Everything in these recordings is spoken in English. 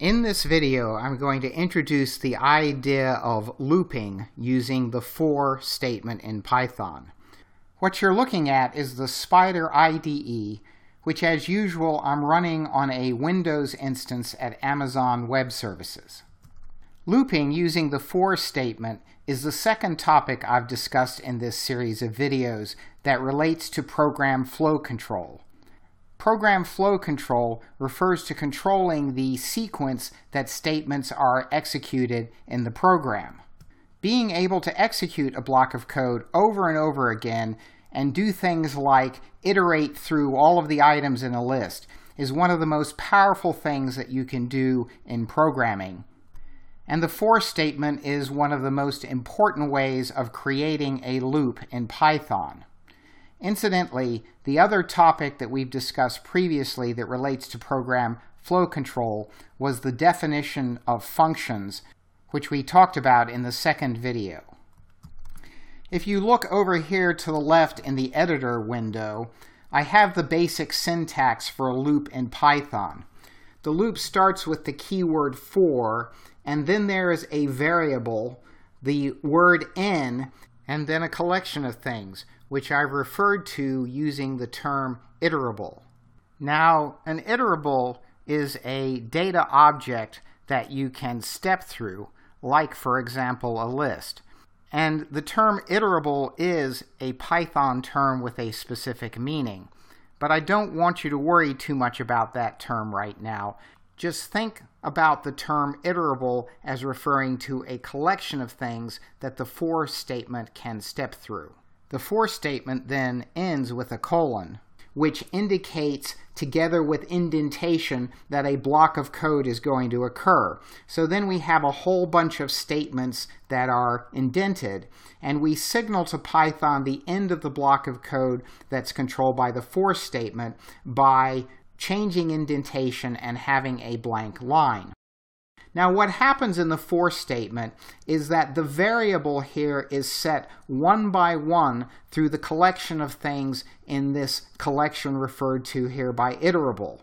In this video, I'm going to introduce the idea of looping using the for statement in Python. What you're looking at is the Spyder IDE, which as usual I'm running on a Windows instance at Amazon Web Services. Looping using the for statement is the second topic I've discussed in this series of videos that relates to program flow control. Program flow control refers to controlling the sequence that statements are executed in the program. Being able to execute a block of code over and over again and do things like iterate through all of the items in a list is one of the most powerful things that you can do in programming. And the for statement is one of the most important ways of creating a loop in Python. Incidentally, the other topic that we've discussed previously that relates to program flow control was the definition of functions, which we talked about in the second video. If you look over here to the left in the editor window, I have the basic syntax for a loop in Python. The loop starts with the keyword for, and then there is a variable, the word n, and then a collection of things which I've referred to using the term iterable. Now, an iterable is a data object that you can step through, like, for example, a list. And the term iterable is a Python term with a specific meaning. But I don't want you to worry too much about that term right now. Just think about the term iterable as referring to a collection of things that the for statement can step through. The for statement then ends with a colon, which indicates together with indentation that a block of code is going to occur. So then we have a whole bunch of statements that are indented, and we signal to Python the end of the block of code that's controlled by the for statement by changing indentation and having a blank line. Now, what happens in the for statement is that the variable here is set one by one through the collection of things in this collection referred to here by iterable.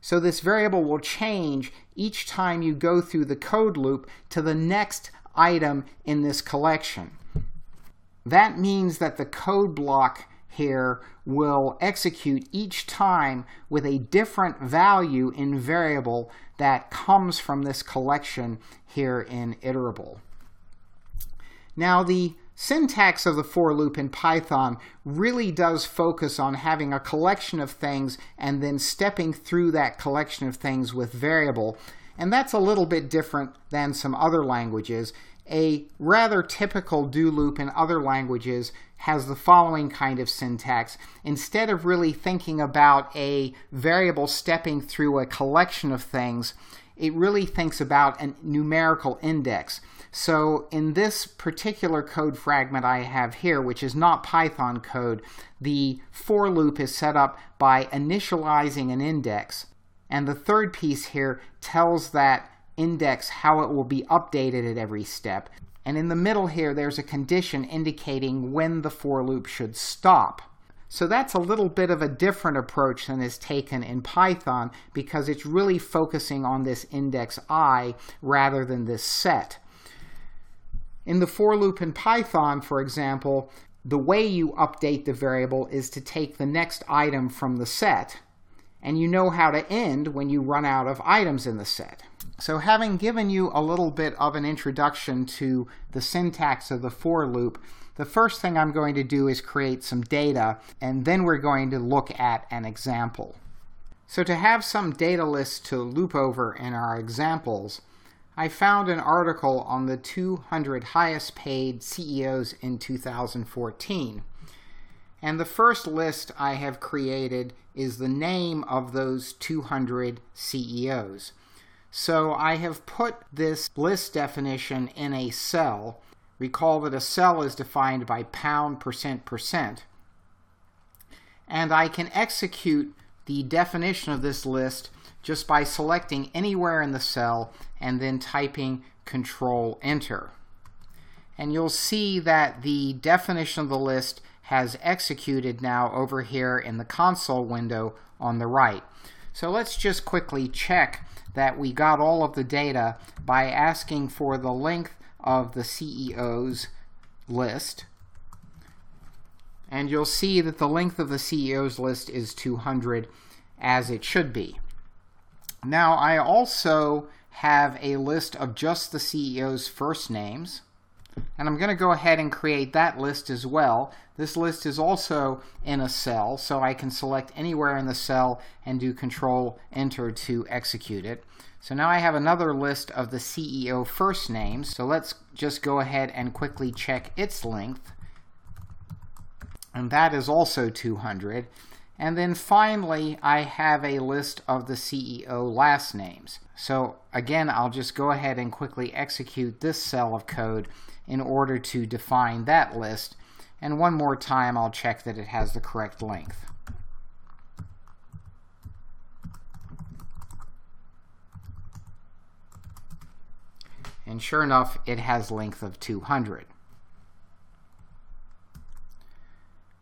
So this variable will change each time you go through the code loop to the next item in this collection. That means that the code block here will execute each time with a different value in variable that comes from this collection here in iterable. Now the syntax of the for loop in Python really does focus on having a collection of things and then stepping through that collection of things with variable. And that's a little bit different than some other languages. A rather typical do loop in other languages has the following kind of syntax. Instead of really thinking about a variable stepping through a collection of things, it really thinks about a numerical index. So in this particular code fragment I have here, which is not Python code, the for loop is set up by initializing an index. And the third piece here tells that index how it will be updated at every step. And in the middle here, there's a condition indicating when the for loop should stop. So that's a little bit of a different approach than is taken in Python because it's really focusing on this index i rather than this set. In the for loop in Python, for example, the way you update the variable is to take the next item from the set, and you know how to end when you run out of items in the set. So having given you a little bit of an introduction to the syntax of the for loop, the first thing I'm going to do is create some data, and then we're going to look at an example. So to have some data lists to loop over in our examples, I found an article on the 200 highest paid CEOs in 2014. And the first list I have created is the name of those 200 CEOs. So I have put this list definition in a cell. Recall that a cell is defined by pound percent percent. And I can execute the definition of this list just by selecting anywhere in the cell and then typing Control Enter. And you'll see that the definition of the list has executed now over here in the console window on the right. So let's just quickly check that we got all of the data by asking for the length of the CEO's list. And you'll see that the length of the CEO's list is 200 as it should be. Now I also have a list of just the CEO's first names. And I'm going to go ahead and create that list as well. This list is also in a cell, so I can select anywhere in the cell and do Control Enter to execute it. So now I have another list of the CEO first names. So let's just go ahead and quickly check its length. And that is also 200. And then finally, I have a list of the CEO last names. So again, I'll just go ahead and quickly execute this cell of code in order to define that list. And one more time, I'll check that it has the correct length. And sure enough, it has length of 200.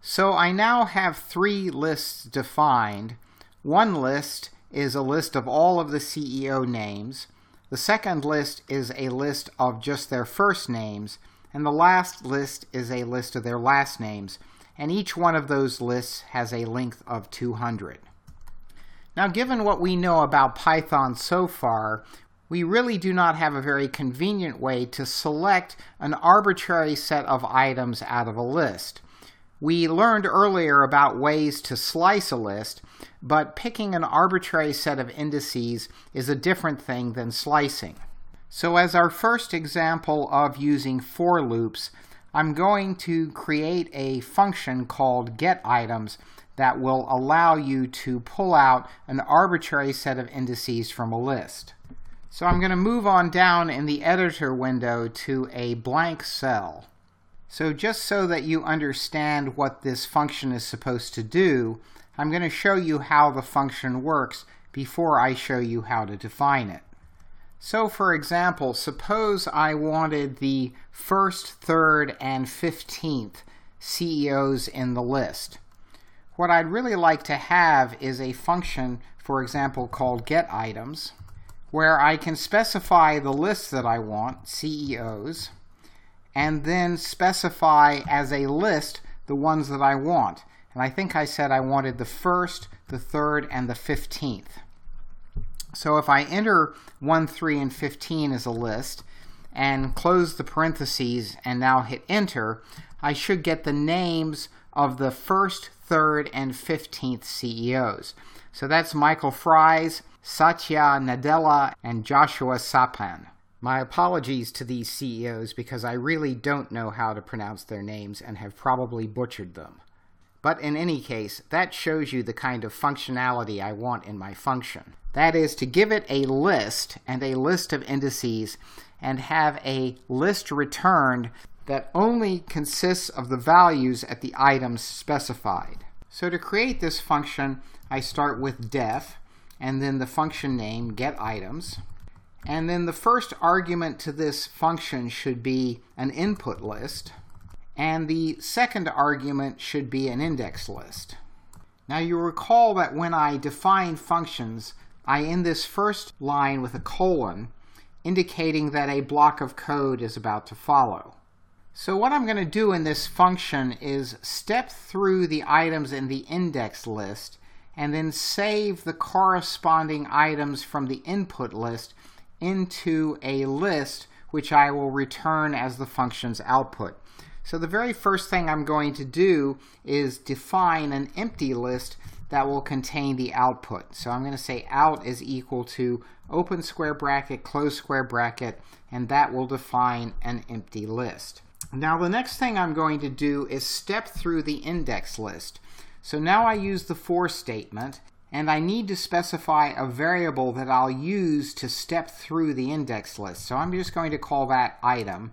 So I now have three lists defined. One list is a list of all of the CEO names. The second list is a list of just their first names. And the last list is a list of their last names. And each one of those lists has a length of 200. Now, given what we know about Python so far, we really do not have a very convenient way to select an arbitrary set of items out of a list. We learned earlier about ways to slice a list, but picking an arbitrary set of indices is a different thing than slicing. So as our first example of using for loops, I'm going to create a function called getItems that will allow you to pull out an arbitrary set of indices from a list. So I'm going to move on down in the editor window to a blank cell. So just so that you understand what this function is supposed to do, I'm going to show you how the function works before I show you how to define it. So for example, suppose I wanted the first, third, and 15th CEOs in the list. What I'd really like to have is a function, for example, called getItems, where I can specify the list that I want, CEOs, and then specify as a list the ones that I want. And I think I said I wanted the first, the third, and the 15th. So if I enter 1, 3, and 15 as a list and close the parentheses and now hit enter, I should get the names of the first, third, and 15th CEOs. So that's Michael Fries, Satya Nadella, and Joshua Sapan. My apologies to these CEOs because I really don't know how to pronounce their names and have probably butchered them. But in any case, that shows you the kind of functionality I want in my function. That is to give it a list and a list of indices and have a list returned that only consists of the values at the items specified. So to create this function, I start with def and then the function name getItems. And then the first argument to this function should be an input list, and the second argument should be an index list. Now you recall that when I define functions, I end this first line with a colon, indicating that a block of code is about to follow. So what I'm going to do in this function is step through the items in the index list and then save the corresponding items from the input list into a list which I will return as the function's output. So the very first thing I'm going to do is define an empty list that will contain the output. So I'm going to say out is equal to open square bracket, close square bracket, and that will define an empty list. Now the next thing I'm going to do is step through the index list. So now I use the for statement, and I need to specify a variable that I'll use to step through the index list. So I'm just going to call that item.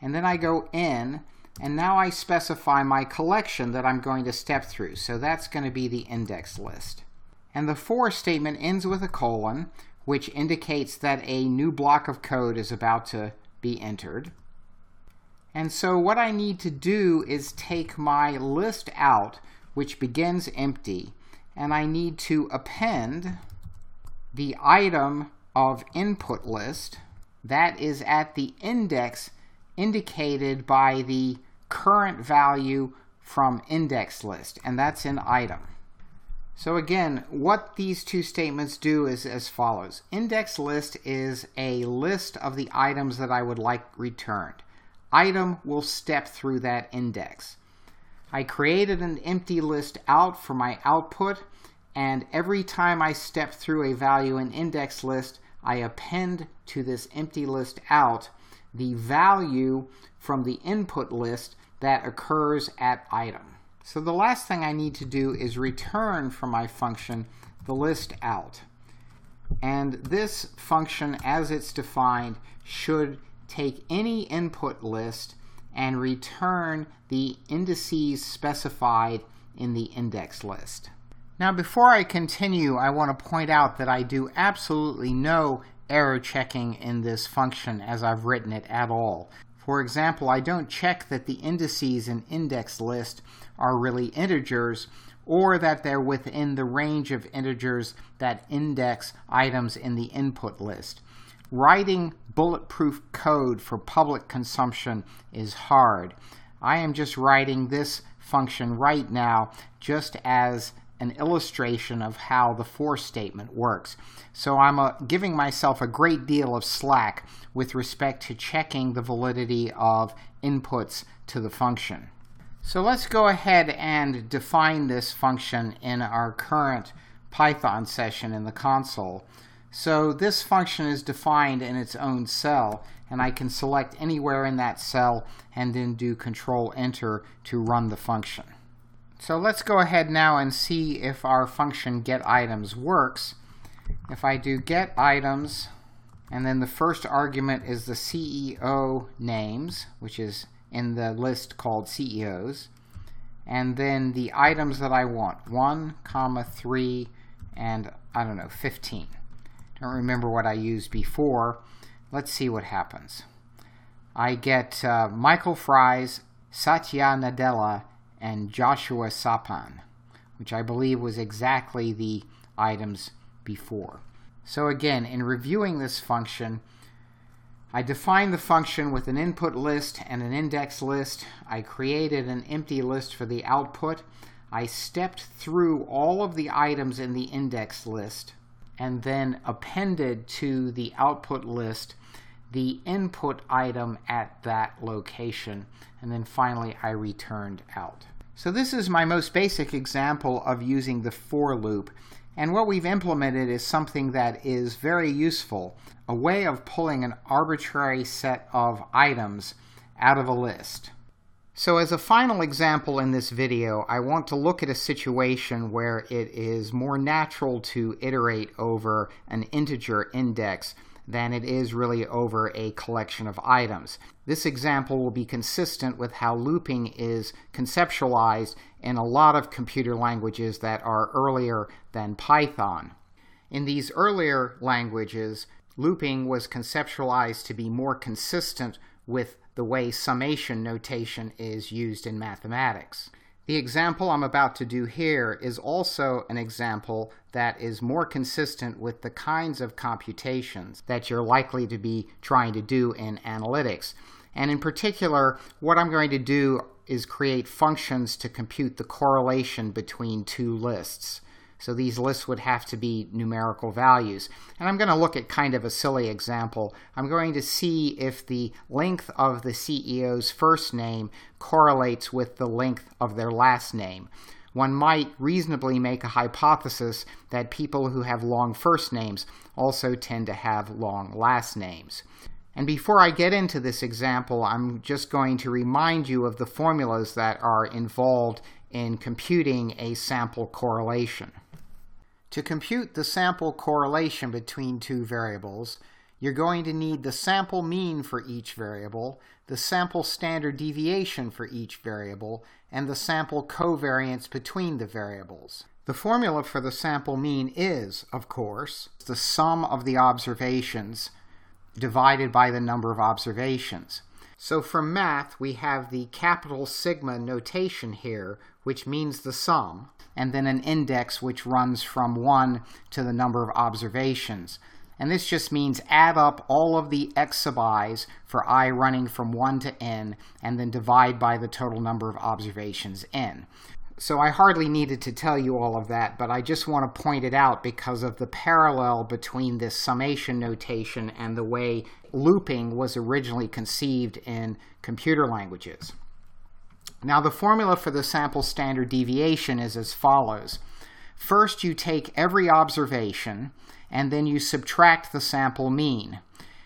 And then I go in, and now I specify my collection that I'm going to step through. So that's going to be the index list. And the for statement ends with a colon, which indicates that a new block of code is about to be entered. And so what I need to do is take my list out, which begins empty, and I need to append the item of input list that is at the index indicated by the current value from index list, and that's an item. So again, what these two statements do is as follows. Index list is a list of the items that I would like returned. Item will step through that index. I created an empty list out for my output, and every time I step through a value in index list, I append to this empty list out the value from the input list that occurs at item. So the last thing I need to do is return from my function the list out. And this function, as it's defined, should take any input list and return the indices specified in the index list. Now before I continue, I want to point out that I do absolutely no error checking in this function as I've written it at all. For example, I don't check that the indices in index list are really integers or that they're within the range of integers that index items in the input list. Writing bulletproof code for public consumption is hard. I am just writing this function right now just as an illustration of how the for statement works. So I'm uh, giving myself a great deal of slack with respect to checking the validity of inputs to the function. So let's go ahead and define this function in our current Python session in the console. So this function is defined in its own cell, and I can select anywhere in that cell and then do Control Enter to run the function. So let's go ahead now and see if our function getItems works. If I do getItems, and then the first argument is the CEO names, which is in the list called CEOs, and then the items that I want, 1, comma 3, and I don't know, 15. Don't remember what I used before. Let's see what happens. I get uh, Michael Fries, Satya Nadella, and Joshua Sapan, which I believe was exactly the items before. So again, in reviewing this function, I defined the function with an input list and an index list. I created an empty list for the output. I stepped through all of the items in the index list and then appended to the output list the input item at that location. And then finally, I returned out. So this is my most basic example of using the for loop. And what we've implemented is something that is very useful, a way of pulling an arbitrary set of items out of a list. So as a final example in this video, I want to look at a situation where it is more natural to iterate over an integer index than it is really over a collection of items. This example will be consistent with how looping is conceptualized in a lot of computer languages that are earlier than Python. In these earlier languages, looping was conceptualized to be more consistent with the way summation notation is used in mathematics. The example I'm about to do here is also an example that is more consistent with the kinds of computations that you're likely to be trying to do in analytics. And in particular, what I'm going to do is create functions to compute the correlation between two lists. So these lists would have to be numerical values. And I'm going to look at kind of a silly example. I'm going to see if the length of the CEO's first name correlates with the length of their last name. One might reasonably make a hypothesis that people who have long first names also tend to have long last names. And before I get into this example, I'm just going to remind you of the formulas that are involved in computing a sample correlation. To compute the sample correlation between two variables, you're going to need the sample mean for each variable, the sample standard deviation for each variable, and the sample covariance between the variables. The formula for the sample mean is, of course, the sum of the observations divided by the number of observations. So from math, we have the capital sigma notation here, which means the sum, and then an index which runs from 1 to the number of observations. And this just means add up all of the x sub i's for i running from 1 to n, and then divide by the total number of observations n. So I hardly needed to tell you all of that, but I just want to point it out because of the parallel between this summation notation and the way looping was originally conceived in computer languages. Now the formula for the sample standard deviation is as follows. First you take every observation and then you subtract the sample mean.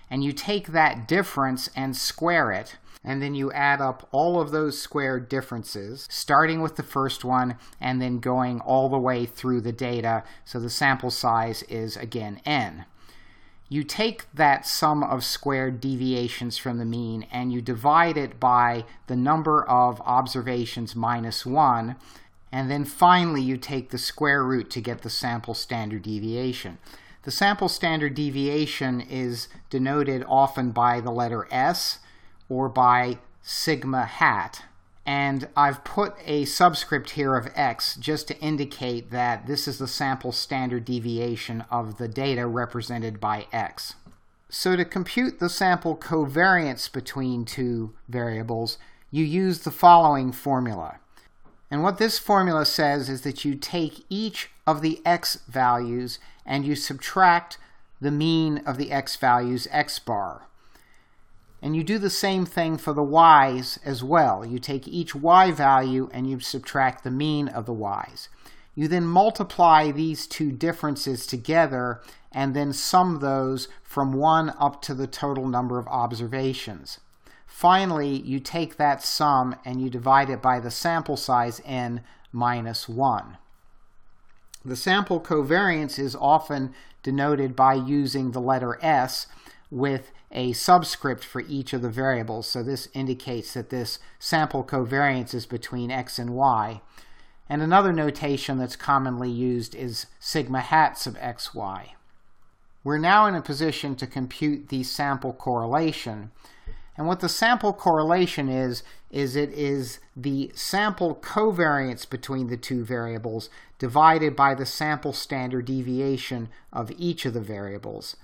And you take that difference and square it and then you add up all of those squared differences, starting with the first one and then going all the way through the data, so the sample size is again n. You take that sum of squared deviations from the mean and you divide it by the number of observations minus 1, and then finally you take the square root to get the sample standard deviation. The sample standard deviation is denoted often by the letter S, or by sigma hat. And I've put a subscript here of x just to indicate that this is the sample standard deviation of the data represented by x. So to compute the sample covariance between two variables, you use the following formula. And what this formula says is that you take each of the x values and you subtract the mean of the x values x bar. And you do the same thing for the y's as well. You take each y value and you subtract the mean of the y's. You then multiply these two differences together and then sum those from 1 up to the total number of observations. Finally, you take that sum and you divide it by the sample size n minus 1. The sample covariance is often denoted by using the letter S with a subscript for each of the variables. So this indicates that this sample covariance is between x and y. And another notation that's commonly used is sigma hat sub xy. We're now in a position to compute the sample correlation. And what the sample correlation is, is it is the sample covariance between the two variables divided by the sample standard deviation of each of the variables.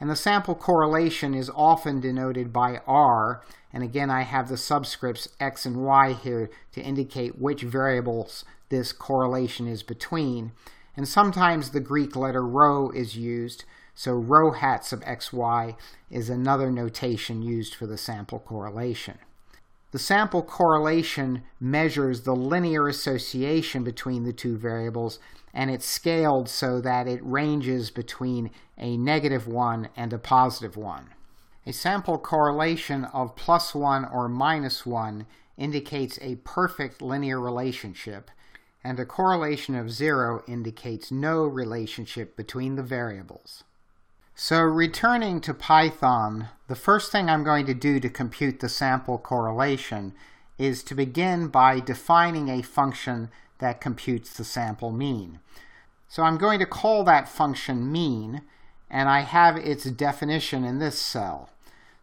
And the sample correlation is often denoted by R, and again I have the subscripts x and y here to indicate which variables this correlation is between. And sometimes the Greek letter rho is used, so rho hat sub xy is another notation used for the sample correlation. The sample correlation measures the linear association between the two variables and it's scaled so that it ranges between a negative 1 and a positive 1. A sample correlation of plus 1 or minus 1 indicates a perfect linear relationship, and a correlation of 0 indicates no relationship between the variables. So returning to Python, the first thing I'm going to do to compute the sample correlation is to begin by defining a function that computes the sample mean. So I'm going to call that function mean, and I have its definition in this cell.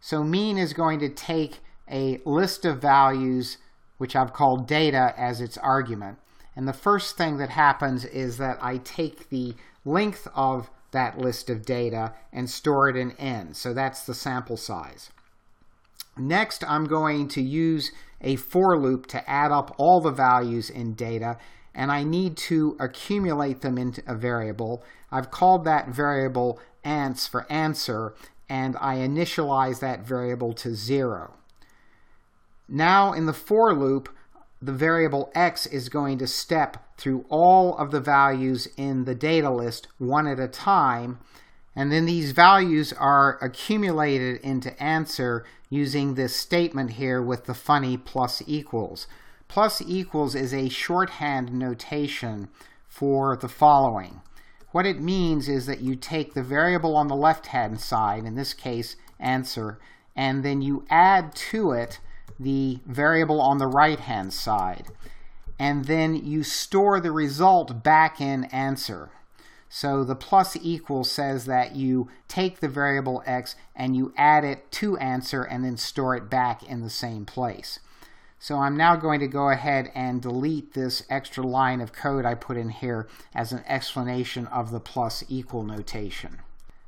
So mean is going to take a list of values, which I've called data, as its argument. And the first thing that happens is that I take the length of that list of data and store it in n. So that's the sample size. Next, I'm going to use a for loop to add up all the values in data, and I need to accumulate them into a variable. I've called that variable ans for answer, and I initialize that variable to 0. Now in the for loop, the variable x is going to step through all of the values in the data list one at a time, and then these values are accumulated into answer using this statement here with the funny plus equals. Plus equals is a shorthand notation for the following. What it means is that you take the variable on the left-hand side, in this case answer, and then you add to it the variable on the right-hand side. And then you store the result back in answer. So the plus equal says that you take the variable x and you add it to answer and then store it back in the same place. So I'm now going to go ahead and delete this extra line of code I put in here as an explanation of the plus equal notation.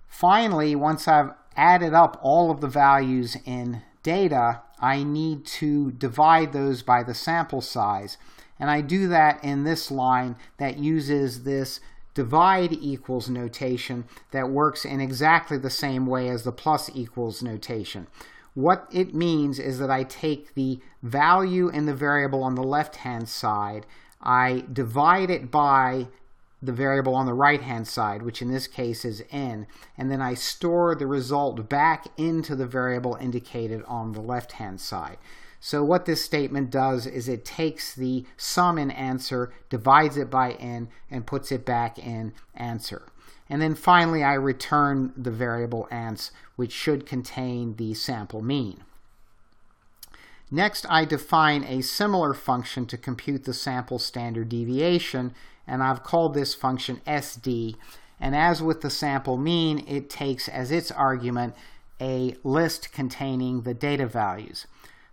Finally, once I've added up all of the values in data, I need to divide those by the sample size. And I do that in this line that uses this divide equals notation that works in exactly the same way as the plus equals notation. What it means is that I take the value in the variable on the left-hand side, I divide it by the variable on the right-hand side, which in this case is n, and then I store the result back into the variable indicated on the left-hand side. So what this statement does is it takes the sum in answer, divides it by n, and puts it back in answer. And then finally, I return the variable ans, which should contain the sample mean. Next, I define a similar function to compute the sample standard deviation, and I've called this function SD. And as with the sample mean, it takes as its argument a list containing the data values.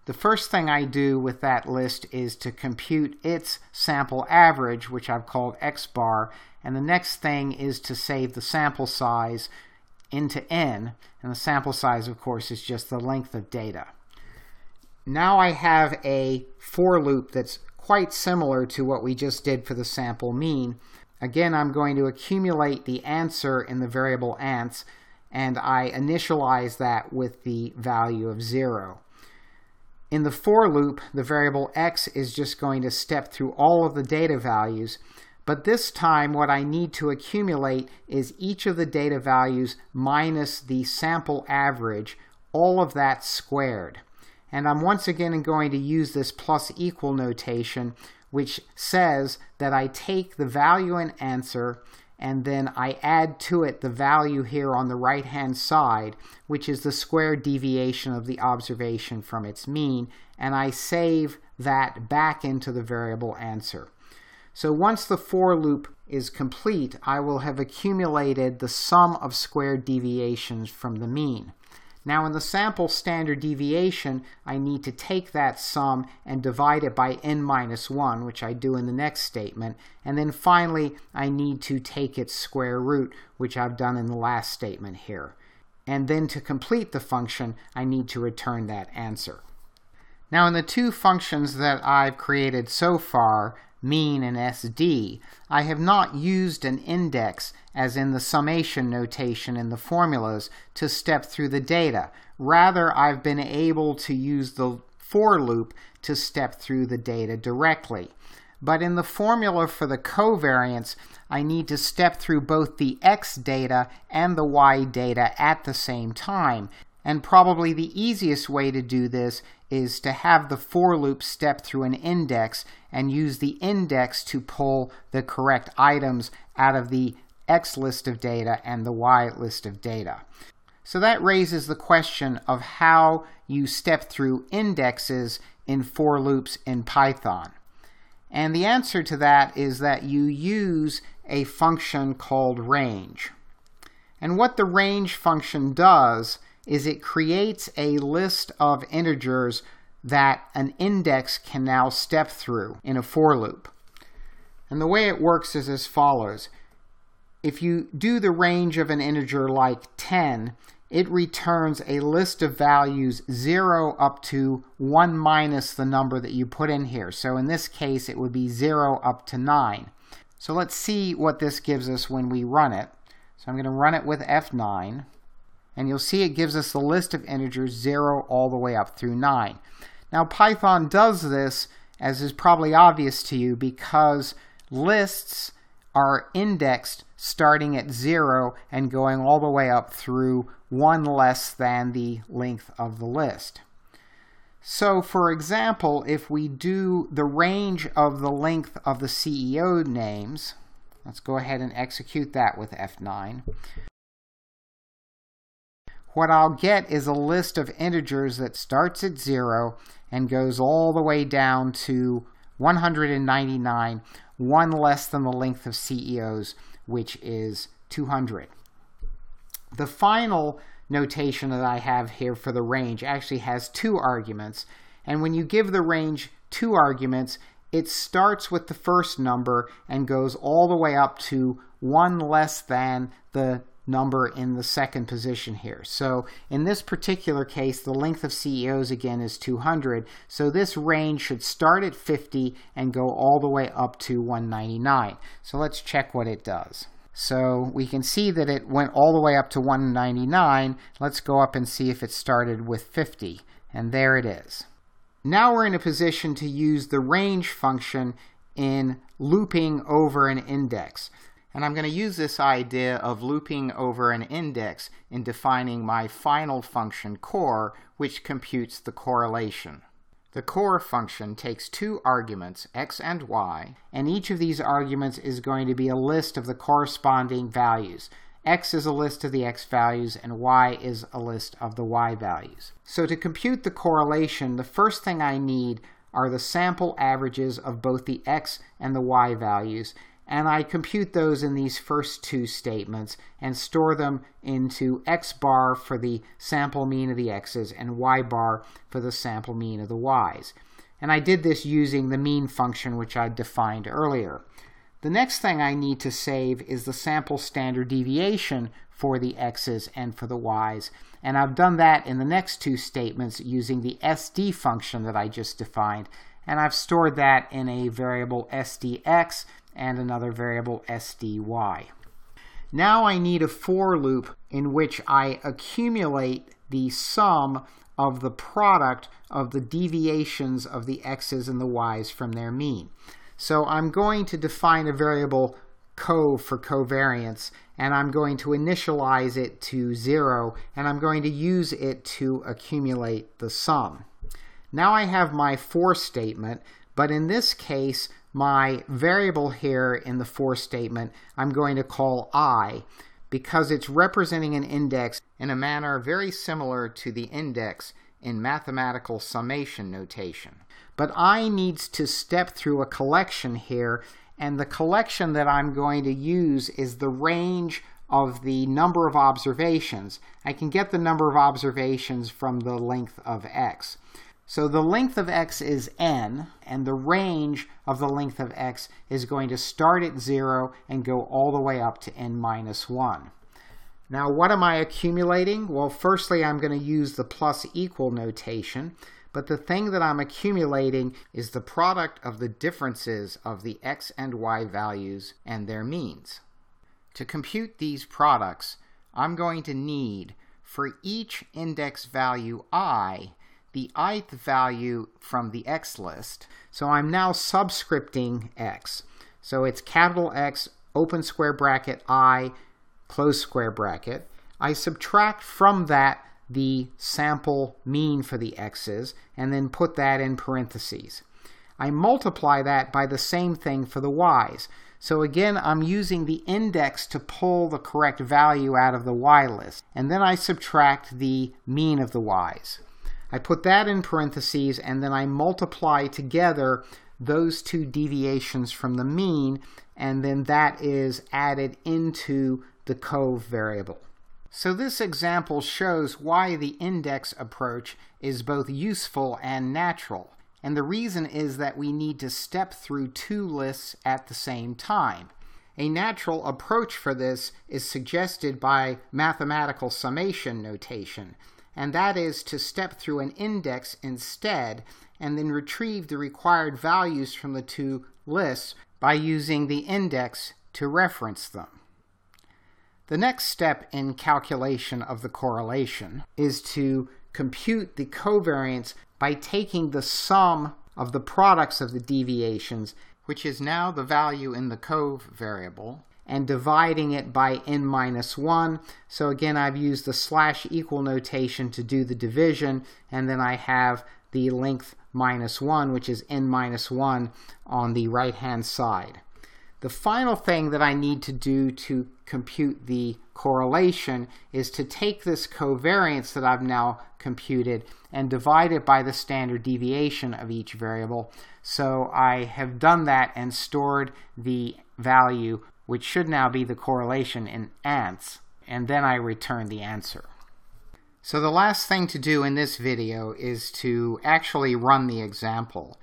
The first thing I do with that list is to compute its sample average, which I've called x bar, and the next thing is to save the sample size into n, and the sample size, of course, is just the length of data. Now I have a for loop that's quite similar to what we just did for the sample mean. Again, I'm going to accumulate the answer in the variable ans, and I initialize that with the value of 0. In the for loop, the variable x is just going to step through all of the data values, but this time what I need to accumulate is each of the data values minus the sample average, all of that squared. And I'm once again going to use this plus equal notation, which says that I take the value in answer and then I add to it the value here on the right hand side, which is the square deviation of the observation from its mean, and I save that back into the variable answer. So once the for loop is complete, I will have accumulated the sum of squared deviations from the mean. Now in the sample standard deviation, I need to take that sum and divide it by n minus 1, which I do in the next statement. And then finally, I need to take its square root, which I've done in the last statement here. And then to complete the function, I need to return that answer. Now in the two functions that I've created so far, mean, and SD, I have not used an index, as in the summation notation in the formulas, to step through the data. Rather, I've been able to use the for loop to step through the data directly. But in the formula for the covariance, I need to step through both the x data and the y data at the same time. And probably the easiest way to do this is to have the for loop step through an index and use the index to pull the correct items out of the X list of data and the Y list of data. So that raises the question of how you step through indexes in for loops in Python. And the answer to that is that you use a function called range. And what the range function does is it creates a list of integers that an index can now step through in a for loop. And the way it works is as follows. If you do the range of an integer like 10, it returns a list of values 0 up to 1 minus the number that you put in here. So in this case, it would be 0 up to 9. So let's see what this gives us when we run it. So I'm going to run it with F9 and you'll see it gives us the list of integers 0 all the way up through 9. Now Python does this, as is probably obvious to you, because lists are indexed starting at 0 and going all the way up through 1 less than the length of the list. So for example, if we do the range of the length of the CEO names, let's go ahead and execute that with F9 what I'll get is a list of integers that starts at 0 and goes all the way down to 199 one less than the length of CEOs, which is 200. The final notation that I have here for the range actually has two arguments. And when you give the range two arguments, it starts with the first number and goes all the way up to one less than the number in the second position here. So in this particular case, the length of CEOs again is 200. So this range should start at 50 and go all the way up to 199. So let's check what it does. So we can see that it went all the way up to 199. Let's go up and see if it started with 50. And there it is. Now we're in a position to use the range function in looping over an index. And I'm going to use this idea of looping over an index in defining my final function core, which computes the correlation. The core function takes two arguments, x and y, and each of these arguments is going to be a list of the corresponding values. x is a list of the x values, and y is a list of the y values. So to compute the correlation, the first thing I need are the sample averages of both the x and the y values, and I compute those in these first two statements and store them into x bar for the sample mean of the x's and y bar for the sample mean of the y's. And I did this using the mean function which I defined earlier. The next thing I need to save is the sample standard deviation for the x's and for the y's. And I've done that in the next two statements using the SD function that I just defined. And I've stored that in a variable SDX and another variable sdy. Now I need a for loop in which I accumulate the sum of the product of the deviations of the x's and the y's from their mean. So I'm going to define a variable cov for covariance and I'm going to initialize it to 0 and I'm going to use it to accumulate the sum. Now I have my for statement, but in this case my variable here in the for statement I'm going to call i because it's representing an index in a manner very similar to the index in mathematical summation notation. But i needs to step through a collection here and the collection that I'm going to use is the range of the number of observations. I can get the number of observations from the length of x. So the length of x is n, and the range of the length of x is going to start at 0 and go all the way up to n minus 1. Now what am I accumulating? Well, firstly I'm going to use the plus equal notation, but the thing that I'm accumulating is the product of the differences of the x and y values and their means. To compute these products, I'm going to need, for each index value i, the ith value from the x list. So I'm now subscripting x. So it's capital X, open square bracket, i, close square bracket. I subtract from that the sample mean for the x's and then put that in parentheses. I multiply that by the same thing for the y's. So again, I'm using the index to pull the correct value out of the y list. And then I subtract the mean of the y's. I put that in parentheses and then I multiply together those two deviations from the mean and then that is added into the cov variable. So this example shows why the index approach is both useful and natural. And the reason is that we need to step through two lists at the same time. A natural approach for this is suggested by mathematical summation notation, and that is to step through an index instead and then retrieve the required values from the two lists by using the index to reference them. The next step in calculation of the correlation is to compute the covariance by taking the sum of the products of the deviations, which is now the value in the cov variable, and dividing it by n minus 1. So again, I've used the slash equal notation to do the division, and then I have the length minus 1, which is n minus 1 on the right-hand side. The final thing that I need to do to compute the correlation is to take this covariance that I've now computed and divide it by the standard deviation of each variable. So I have done that and stored the value, which should now be the correlation in ans, and then I return the answer. So the last thing to do in this video is to actually run the example.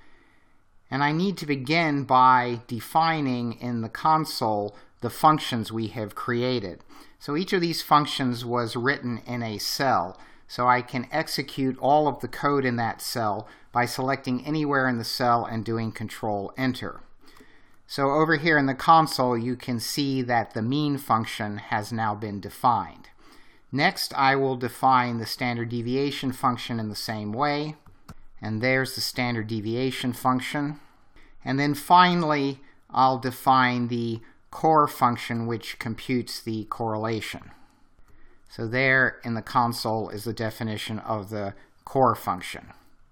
And I need to begin by defining in the console the functions we have created. So each of these functions was written in a cell. So I can execute all of the code in that cell by selecting anywhere in the cell and doing Control Enter. So over here in the console you can see that the mean function has now been defined. Next I will define the standard deviation function in the same way and there's the standard deviation function. And then finally, I'll define the corr function which computes the correlation. So there in the console is the definition of the corr function.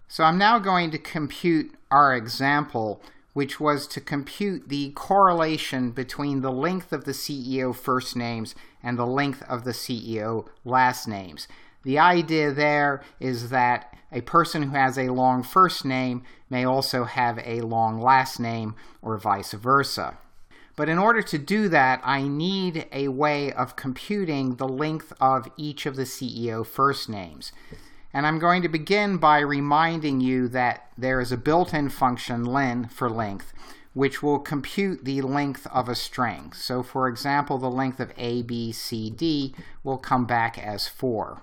So I'm now going to compute our example which was to compute the correlation between the length of the CEO first names and the length of the CEO last names. The idea there is that a person who has a long first name may also have a long last name or vice versa. But in order to do that, I need a way of computing the length of each of the CEO first names. And I'm going to begin by reminding you that there is a built-in function, len, for length, which will compute the length of a string. So for example, the length of A, B, C, D will come back as 4.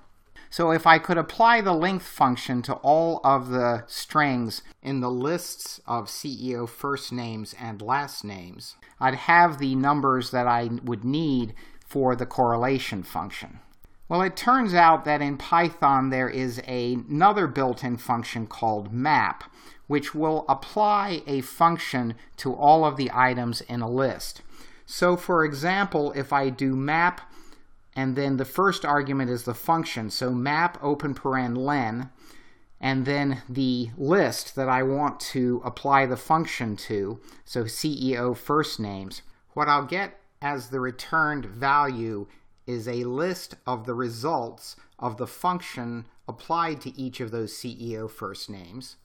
So if I could apply the length function to all of the strings in the lists of CEO first names and last names, I'd have the numbers that I would need for the correlation function. Well, it turns out that in Python there is a, another built-in function called map, which will apply a function to all of the items in a list. So for example, if I do map and then the first argument is the function. So map open paren len, and then the list that I want to apply the function to, so CEO first names. What I'll get as the returned value is a list of the results of the function applied to each of those CEO first names,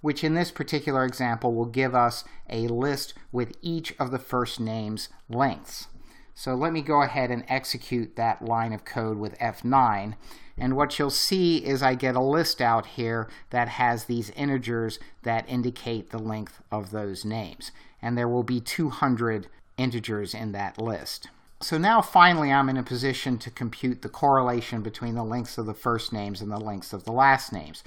which in this particular example will give us a list with each of the first names lengths. So let me go ahead and execute that line of code with F9. And what you'll see is I get a list out here that has these integers that indicate the length of those names. And there will be 200 integers in that list. So now finally I'm in a position to compute the correlation between the lengths of the first names and the lengths of the last names.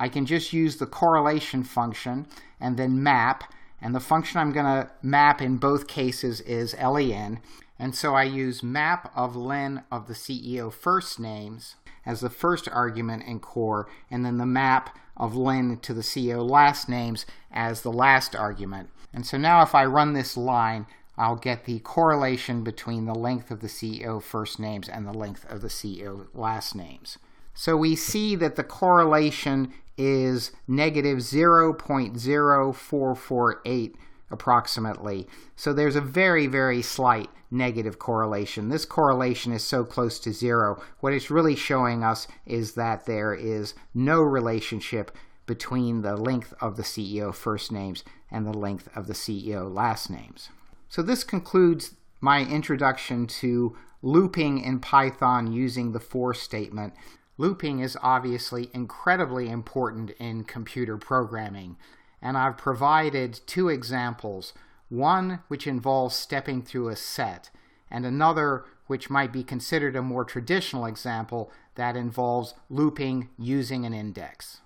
I can just use the correlation function and then map. And the function I'm going to map in both cases is len. And so I use map of len of the CEO first names as the first argument in corr, and then the map of len to the CEO last names as the last argument. And so now if I run this line, I'll get the correlation between the length of the CEO first names and the length of the CEO last names. So we see that the correlation is negative 0.0448 approximately. So there's a very, very slight negative correlation. This correlation is so close to zero. What it's really showing us is that there is no relationship between the length of the CEO first names and the length of the CEO last names. So this concludes my introduction to looping in Python using the for statement. Looping is obviously incredibly important in computer programming and I've provided two examples, one which involves stepping through a set, and another which might be considered a more traditional example that involves looping using an index.